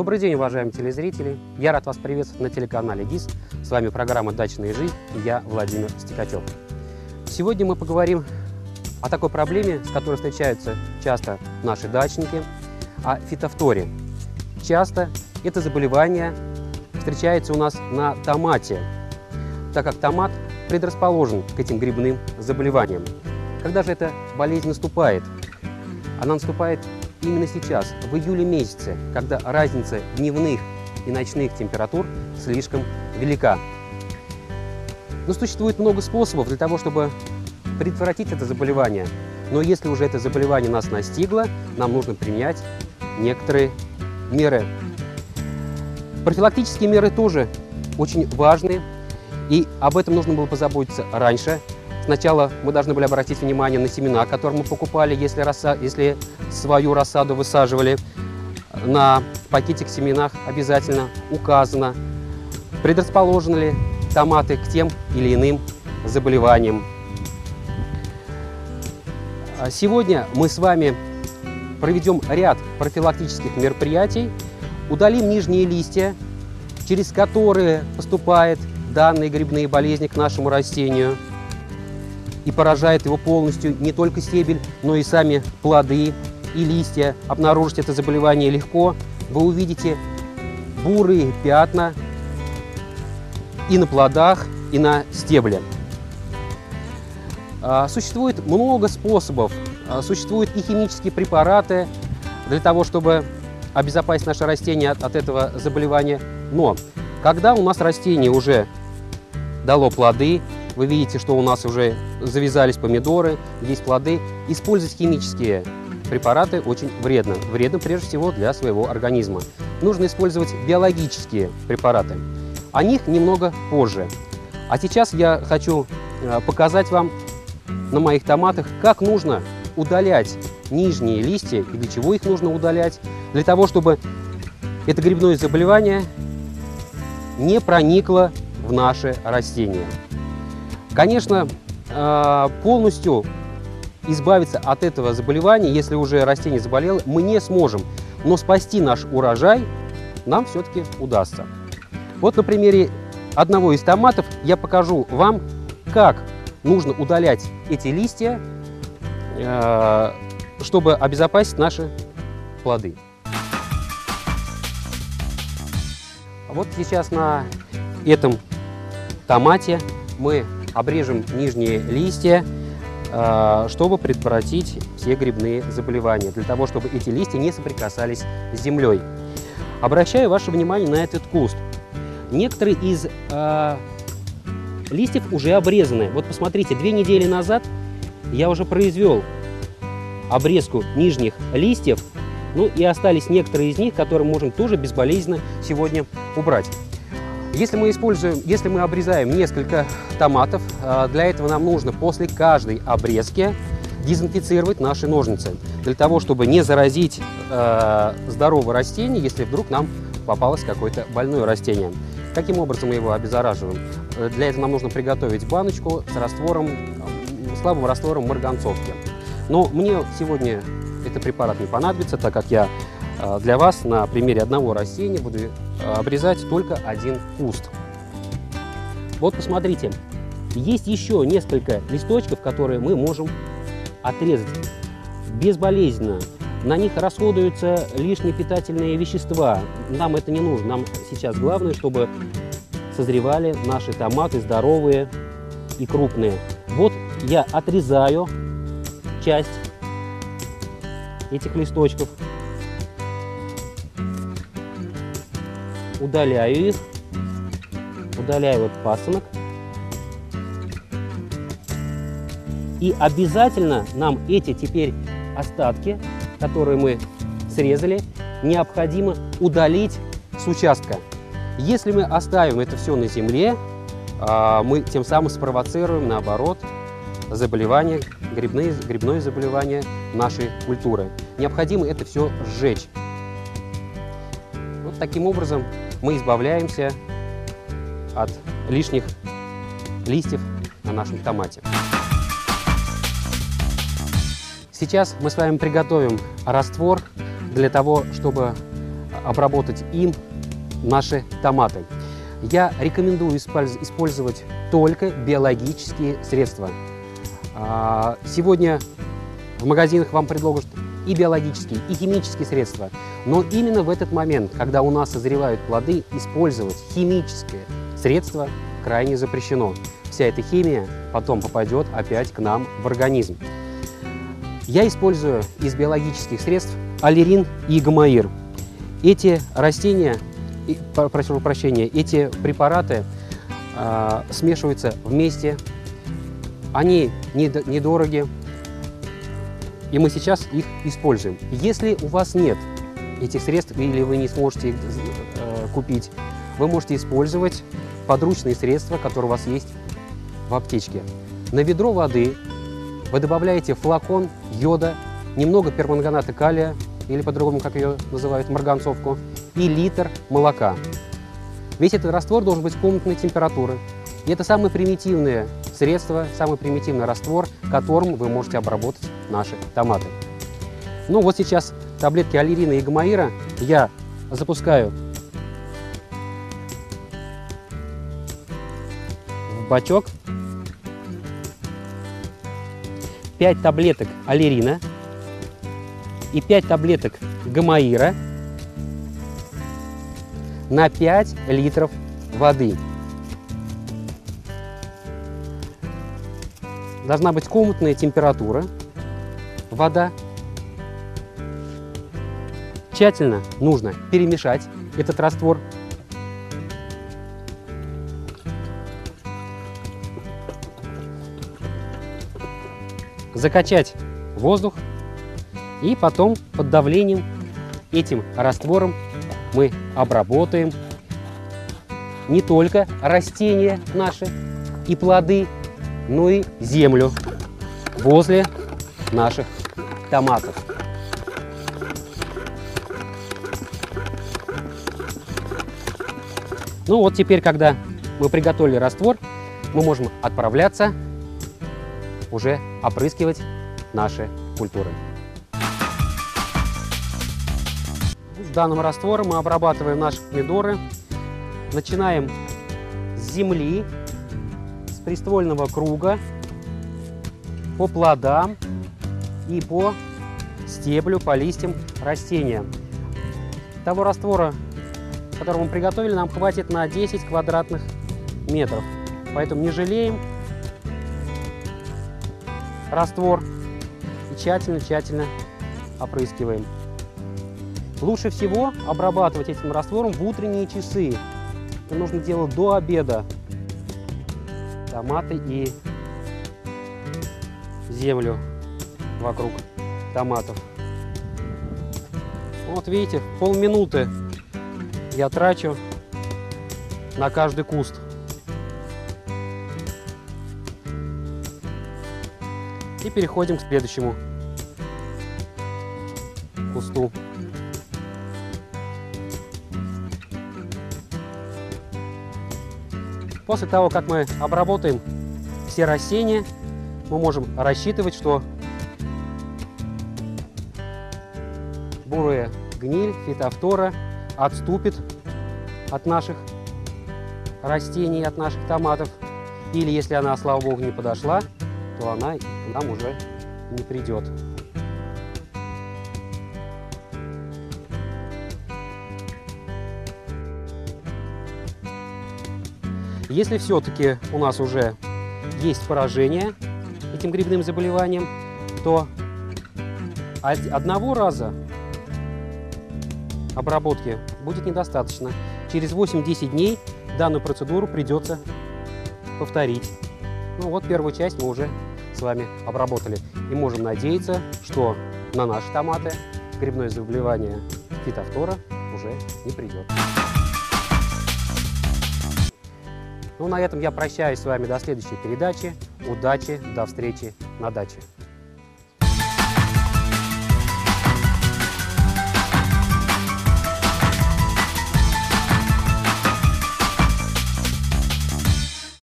Добрый день, уважаемые телезрители! Я рад вас приветствовать на телеканале ГИС. С вами программа «Дачная жизнь» и я, Владимир Стекачев. Сегодня мы поговорим о такой проблеме, с которой встречаются часто наши дачники, о фитофторе. Часто это заболевание встречается у нас на томате, так как томат предрасположен к этим грибным заболеваниям. Когда же эта болезнь наступает? Она наступает именно сейчас, в июле месяце, когда разница дневных и ночных температур слишком велика. Но существует много способов для того, чтобы предотвратить это заболевание. Но если уже это заболевание нас настигло, нам нужно применять некоторые меры. Профилактические меры тоже очень важны, и об этом нужно было позаботиться раньше, Сначала мы должны были обратить внимание на семена, которые мы покупали, если, рассад, если свою рассаду высаживали. На пакетик семенах обязательно указано, предрасположены ли томаты к тем или иным заболеваниям. А сегодня мы с вами проведем ряд профилактических мероприятий, удалим нижние листья, через которые поступают данные грибные болезни к нашему растению – и поражает его полностью не только стебель, но и сами плоды и листья. Обнаружить это заболевание легко. Вы увидите бурые пятна и на плодах, и на стебле. А, существует много способов, а, существуют и химические препараты для того, чтобы обезопасить наше растение от, от этого заболевания. Но когда у нас растение уже дало плоды, вы видите, что у нас уже завязались помидоры, есть плоды. Использовать химические препараты очень вредно. Вредно прежде всего для своего организма. Нужно использовать биологические препараты. О них немного позже. А сейчас я хочу э, показать вам на моих томатах, как нужно удалять нижние листья и для чего их нужно удалять. Для того, чтобы это грибное заболевание не проникло в наше растение. Конечно, э, полностью избавиться от этого заболевания, если уже растение заболело, мы не сможем. Но спасти наш урожай нам все-таки удастся. Вот на примере одного из томатов я покажу вам, как нужно удалять эти листья, э, чтобы обезопасить наши плоды. Вот сейчас на этом томате мы обрежем нижние листья, э, чтобы предотвратить все грибные заболевания, для того, чтобы эти листья не соприкасались с землей. Обращаю ваше внимание на этот куст. Некоторые из э, листьев уже обрезаны. Вот посмотрите, две недели назад я уже произвел обрезку нижних листьев, ну и остались некоторые из них, которые можем тоже безболезненно сегодня убрать. Если мы используем, если мы обрезаем несколько томатов, а, для этого нам нужно после каждой обрезки дезинфицировать наши ножницы, для того, чтобы не заразить э, здоровое растение, если вдруг нам попалось какое-то больное растение. Каким образом мы его обеззараживаем? Для этого нам нужно приготовить баночку с раствором, слабым раствором марганцовки. Но мне сегодня этот препарат не понадобится, так как я для вас на примере одного растения буду а, обрезать только один куст. Вот посмотрите, есть еще несколько листочков, которые мы можем отрезать безболезненно. На них расходуются лишние питательные вещества. Нам это не нужно. Нам сейчас главное, чтобы созревали наши томаты здоровые и крупные. Вот я отрезаю часть этих листочков. Удаляю их, удаляю вот пасынок. И обязательно нам эти теперь остатки, которые мы срезали, необходимо удалить с участка. Если мы оставим это все на земле, а, мы тем самым спровоцируем, наоборот, заболевания, грибные, грибное заболевание нашей культуры. Необходимо это все сжечь. Вот таким образом мы избавляемся от лишних листьев на нашем томате. Сейчас мы с вами приготовим раствор для того, чтобы обработать им наши томаты. Я рекомендую использовать только биологические средства. А, сегодня в магазинах вам предложат и биологические, и химические средства. Но именно в этот момент, когда у нас созревают плоды, использовать химическое средство крайне запрещено. Вся эта химия потом попадет опять к нам в организм. Я использую из биологических средств аллерин и гомоир. Эти растения, прошу прощения, эти препараты э, смешиваются вместе. Они недороги, и мы сейчас их используем. Если у вас нет этих средств или вы не сможете их э, купить, вы можете использовать подручные средства, которые у вас есть в аптечке. На ведро воды вы добавляете флакон йода, немного перманганата калия, или по-другому, как ее называют, марганцовку, и литр молока. Весь этот раствор должен быть комнатной температуры. И это самое примитивное средство, самый примитивный раствор, которым вы можете обработать наши томаты. Ну вот сейчас таблетки аллерина и гомоира я запускаю в бачок. 5 таблеток аллерина и 5 таблеток гомоира на 5 литров воды. Должна быть комнатная температура, вода. Тщательно нужно перемешать этот раствор. Закачать воздух и потом под давлением этим раствором мы обработаем не только растения наши и плоды, ну и землю возле наших томатов. Ну вот теперь, когда мы приготовили раствор, мы можем отправляться уже опрыскивать наши культуры. С данным раствором мы обрабатываем наши помидоры. Начинаем с земли приствольного круга по плодам и по стеблю, по листьям растения. Того раствора, который мы приготовили, нам хватит на 10 квадратных метров. Поэтому не жалеем раствор и тщательно-тщательно опрыскиваем. Лучше всего обрабатывать этим раствором в утренние часы. Это нужно делать до обеда, томаты и землю вокруг томатов. Вот видите, полминуты я трачу на каждый куст. И переходим к следующему кусту. После того, как мы обработаем все растения, мы можем рассчитывать, что бурая гниль, фитофтора отступит от наших растений, от наших томатов. Или если она, слава богу, не подошла, то она к нам уже не придет. Если все-таки у нас уже есть поражение этим грибным заболеванием, то одного раза обработки будет недостаточно. Через 8-10 дней данную процедуру придется повторить. Ну вот первую часть мы уже с вами обработали. И можем надеяться, что на наши томаты грибное заболевание фитофтора уже не придет. Ну, на этом я прощаюсь с вами до следующей передачи. Удачи, до встречи на даче.